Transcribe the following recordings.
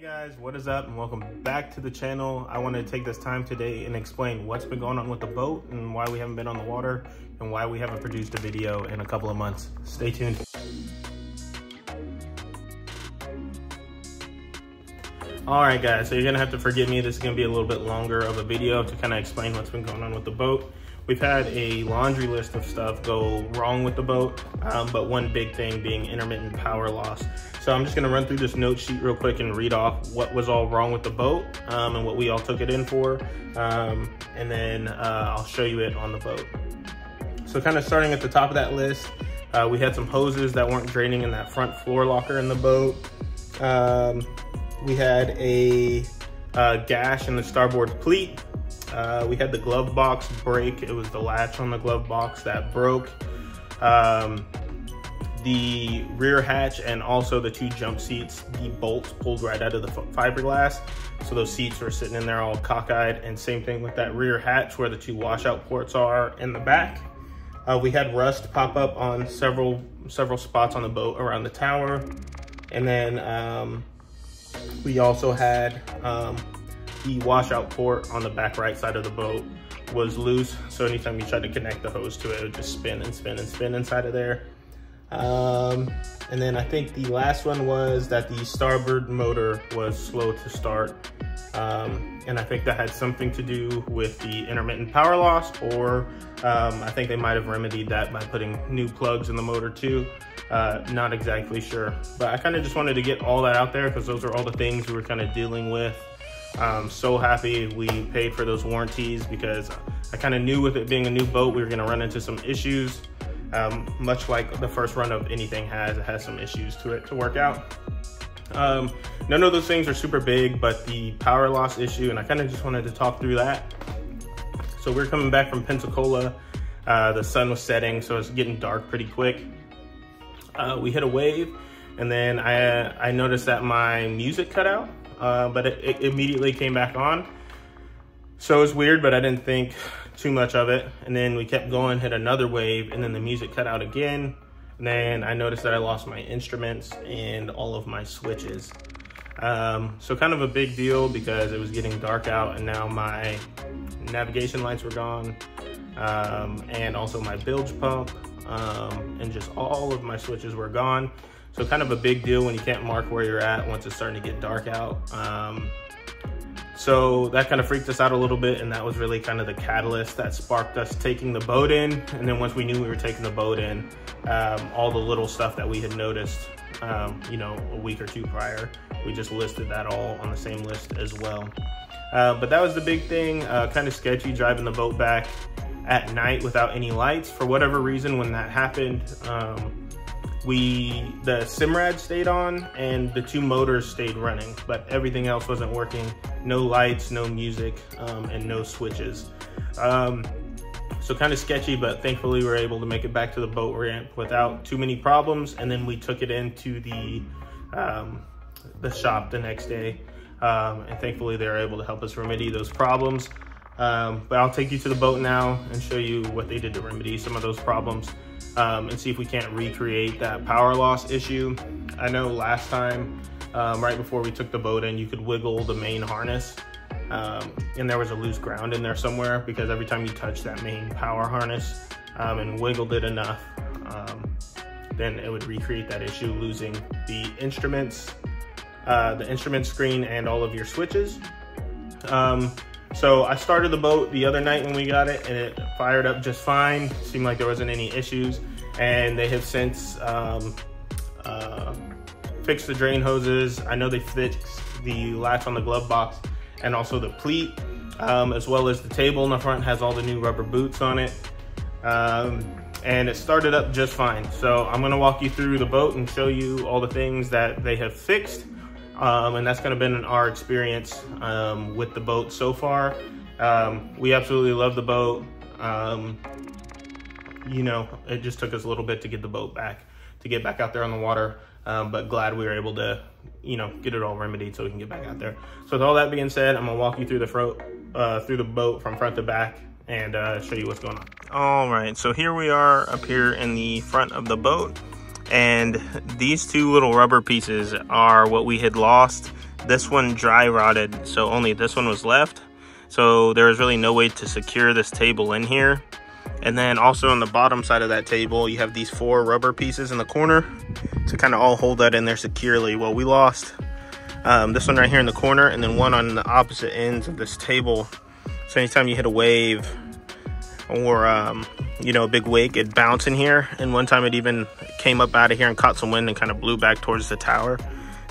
Hey guys, what is up and welcome back to the channel. I want to take this time today and explain what's been going on with the boat and why we haven't been on the water and why we haven't produced a video in a couple of months. Stay tuned. All right guys, so you're gonna have to forgive me. This is gonna be a little bit longer of a video to kind of explain what's been going on with the boat. We've had a laundry list of stuff go wrong with the boat, um, but one big thing being intermittent power loss. So I'm just gonna run through this note sheet real quick and read off what was all wrong with the boat um, and what we all took it in for. Um, and then uh, I'll show you it on the boat. So kind of starting at the top of that list, uh, we had some hoses that weren't draining in that front floor locker in the boat. We had a uh, gash in the starboard pleat uh, we had the glove box break. It was the latch on the glove box that broke. Um, the rear hatch and also the two jump seats, the bolts pulled right out of the fiberglass. So those seats were sitting in there all cockeyed and same thing with that rear hatch where the two washout ports are in the back. Uh, we had rust pop up on several several spots on the boat around the tower. And then um, we also had um, the washout port on the back right side of the boat was loose. So anytime you tried to connect the hose to it, it would just spin and spin and spin inside of there. Um, and then I think the last one was that the starboard motor was slow to start. Um, and I think that had something to do with the intermittent power loss or um, I think they might have remedied that by putting new plugs in the motor too. Uh, not exactly sure, but I kind of just wanted to get all that out there because those are all the things we were kind of dealing with I'm so happy we paid for those warranties because I kind of knew with it being a new boat, we were gonna run into some issues. Um, much like the first run of anything has, it has some issues to it to work out. Um, none of those things are super big, but the power loss issue, and I kind of just wanted to talk through that. So we're coming back from Pensacola. Uh, the sun was setting, so it's getting dark pretty quick. Uh, we hit a wave, and then I, I noticed that my music cut out uh, but it, it, immediately came back on. So it was weird, but I didn't think too much of it. And then we kept going, hit another wave, and then the music cut out again. And then I noticed that I lost my instruments and all of my switches. Um, so kind of a big deal because it was getting dark out and now my navigation lights were gone. Um, and also my bilge pump um, and just all of my switches were gone. So kind of a big deal when you can't mark where you're at once it's starting to get dark out. Um, so that kind of freaked us out a little bit and that was really kind of the catalyst that sparked us taking the boat in. And then once we knew we were taking the boat in, um, all the little stuff that we had noticed, um, you know, a week or two prior, we just listed that all on the same list as well. Uh, but that was the big thing, uh, kind of sketchy driving the boat back at night without any lights. For whatever reason, when that happened, um, we the simrad stayed on and the two motors stayed running but everything else wasn't working. No lights no music um, and no switches. Um, so kind of sketchy but thankfully we were able to make it back to the boat ramp without too many problems and then we took it into the um, the shop the next day um, and thankfully they were able to help us remedy those problems. Um, but I'll take you to the boat now and show you what they did to remedy some of those problems um, and see if we can't recreate that power loss issue. I know last time, um, right before we took the boat in, you could wiggle the main harness um, and there was a loose ground in there somewhere because every time you touch that main power harness um, and wiggled it enough, um, then it would recreate that issue, losing the instruments, uh, the instrument screen and all of your switches. So I started the boat the other night when we got it and it fired up just fine. Seemed like there wasn't any issues. And they have since um, uh, fixed the drain hoses. I know they fixed the latch on the glove box and also the pleat, um, as well as the table in the front has all the new rubber boots on it. Um, and it started up just fine. So I'm gonna walk you through the boat and show you all the things that they have fixed um, and that's kind of been our experience um, with the boat so far. Um, we absolutely love the boat. Um, you know, it just took us a little bit to get the boat back, to get back out there on the water, um, but glad we were able to, you know, get it all remedied so we can get back out there. So with all that being said, I'm gonna walk you through the front, uh, through the boat from front to back and uh, show you what's going on. All right, so here we are up here in the front of the boat. And these two little rubber pieces are what we had lost this one dry rotted, so only this one was left. So there was really no way to secure this table in here. And then also on the bottom side of that table, you have these four rubber pieces in the corner to kind of all hold that in there securely. Well, we lost um, this one right here in the corner and then one on the opposite ends of this table. So anytime you hit a wave or, um, you know, a big wake, it bounce in here. And one time it even came up out of here and caught some wind and kind of blew back towards the tower.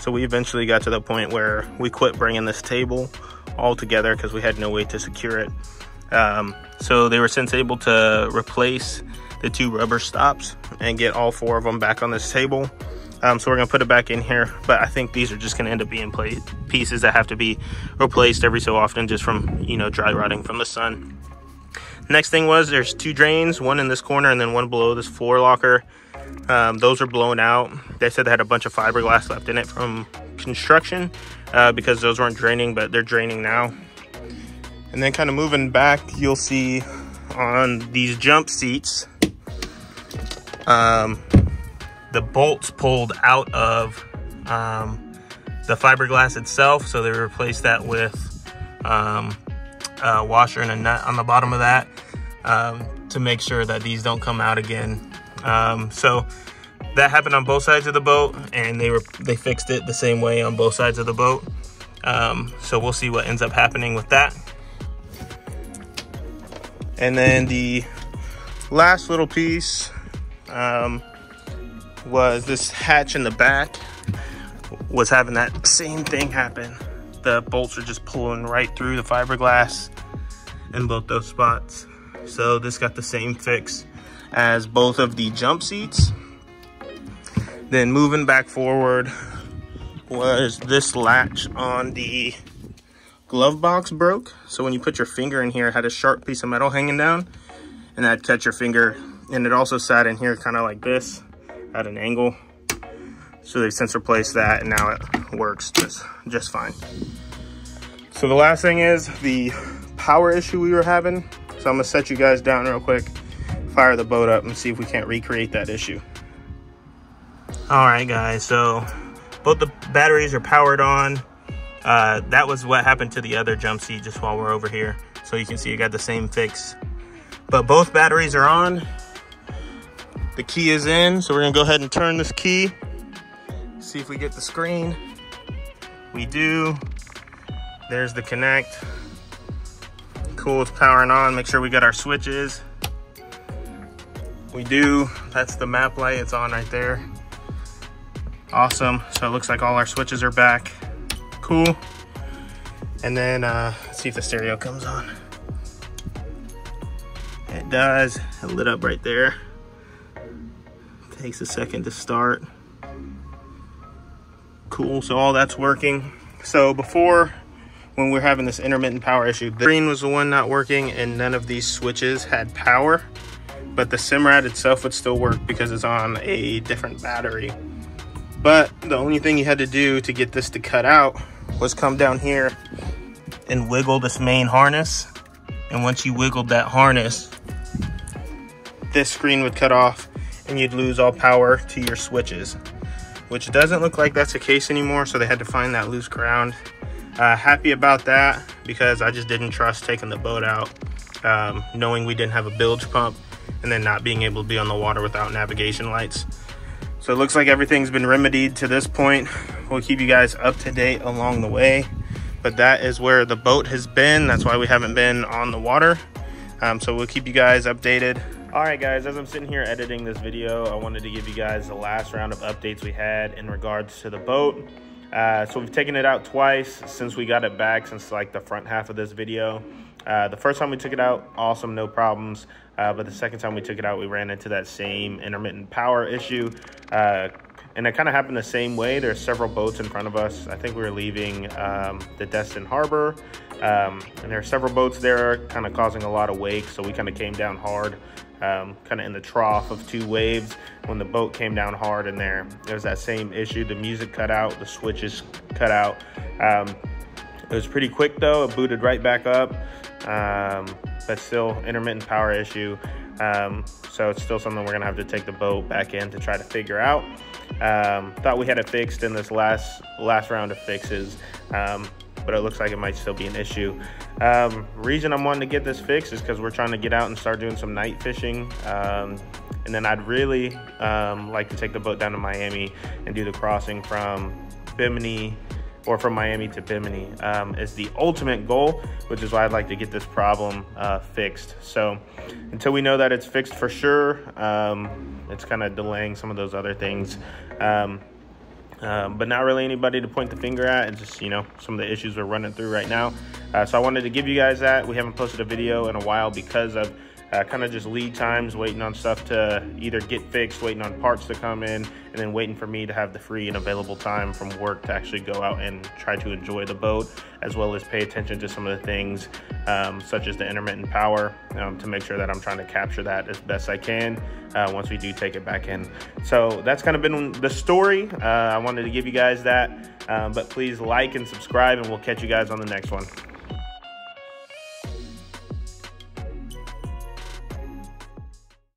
So we eventually got to the point where we quit bringing this table all together because we had no way to secure it. Um, so they were since able to replace the two rubber stops and get all four of them back on this table. Um, so we're gonna put it back in here, but I think these are just gonna end up being pieces that have to be replaced every so often just from, you know, dry rotting from the sun. Next thing was there's two drains, one in this corner and then one below this floor locker. Um, those are blown out. They said they had a bunch of fiberglass left in it from construction uh, because those weren't draining, but they're draining now. And then kind of moving back, you'll see on these jump seats, um, the bolts pulled out of um, the fiberglass itself. So they replaced that with um, a washer and a nut on the bottom of that um, to make sure that these don't come out again. Um, so that happened on both sides of the boat and they were they fixed it the same way on both sides of the boat. Um, so we'll see what ends up happening with that. And then the last little piece um, was this hatch in the back was having that same thing happen. The bolts are just pulling right through the fiberglass in both those spots. So this got the same fix as both of the jump seats. Then moving back forward was this latch on the glove box broke. So when you put your finger in here, it had a sharp piece of metal hanging down and that'd catch your finger. And it also sat in here kind of like this at an angle. So they've since replaced that and now it works just, just fine. So the last thing is the power issue we were having. So I'm gonna set you guys down real quick, fire the boat up and see if we can't recreate that issue. All right guys, so both the batteries are powered on. Uh, that was what happened to the other jump seat just while we're over here. So you can see you got the same fix. But both batteries are on. The key is in, so we're gonna go ahead and turn this key. See if we get the screen. We do. There's the Connext. Cool, it's powering on. Make sure we got our switches. We do, that's the map light, it's on right there. Awesome, so it looks like all our switches are back cool. And then uh, see if the stereo comes on. It does, it lit up right there. Takes a second to start. Cool, so all that's working. So before, when we are having this intermittent power issue, the screen was the one not working and none of these switches had power, but the Simrad itself would still work because it's on a different battery. But the only thing you had to do to get this to cut out was come down here and wiggle this main harness. And once you wiggled that harness, this screen would cut off and you'd lose all power to your switches, which doesn't look like that's the case anymore. So they had to find that loose ground. Uh, happy about that because I just didn't trust taking the boat out, um, knowing we didn't have a bilge pump and then not being able to be on the water without navigation lights. So it looks like everything's been remedied to this point. We'll keep you guys up to date along the way. But that is where the boat has been. That's why we haven't been on the water. Um, so we'll keep you guys updated. All right, guys, as I'm sitting here editing this video, I wanted to give you guys the last round of updates we had in regards to the boat. Uh, so we've taken it out twice since we got it back, since like the front half of this video. Uh, the first time we took it out, awesome, no problems. Uh, but the second time we took it out, we ran into that same intermittent power issue. Uh, and it kind of happened the same way. There's several boats in front of us. I think we were leaving um, the Destin Harbor, um, and there are several boats there kind of causing a lot of wake. So we kind of came down hard, um, kind of in the trough of two waves when the boat came down hard in there. There's that same issue. The music cut out, the switches cut out. Um, it was pretty quick though. It booted right back up um, but still intermittent power issue. Um, so it's still something we're gonna have to take the boat back in to try to figure out. Um, thought we had it fixed in this last last round of fixes, um, but it looks like it might still be an issue. Um, reason I'm wanting to get this fixed is because we're trying to get out and start doing some night fishing. Um, and then I'd really um, like to take the boat down to Miami and do the crossing from Bimini or from Miami to Bimini um, is the ultimate goal, which is why I'd like to get this problem uh, fixed. So until we know that it's fixed for sure, um, it's kind of delaying some of those other things. Um, um, but not really anybody to point the finger at. It's just, you know, some of the issues we're running through right now. Uh, so I wanted to give you guys that. We haven't posted a video in a while because of uh, kind of just lead times, waiting on stuff to either get fixed, waiting on parts to come in, and then waiting for me to have the free and available time from work to actually go out and try to enjoy the boat, as well as pay attention to some of the things um, such as the intermittent power um, to make sure that I'm trying to capture that as best I can uh, once we do take it back in. So that's kind of been the story. Uh, I wanted to give you guys that, um, but please like and subscribe, and we'll catch you guys on the next one.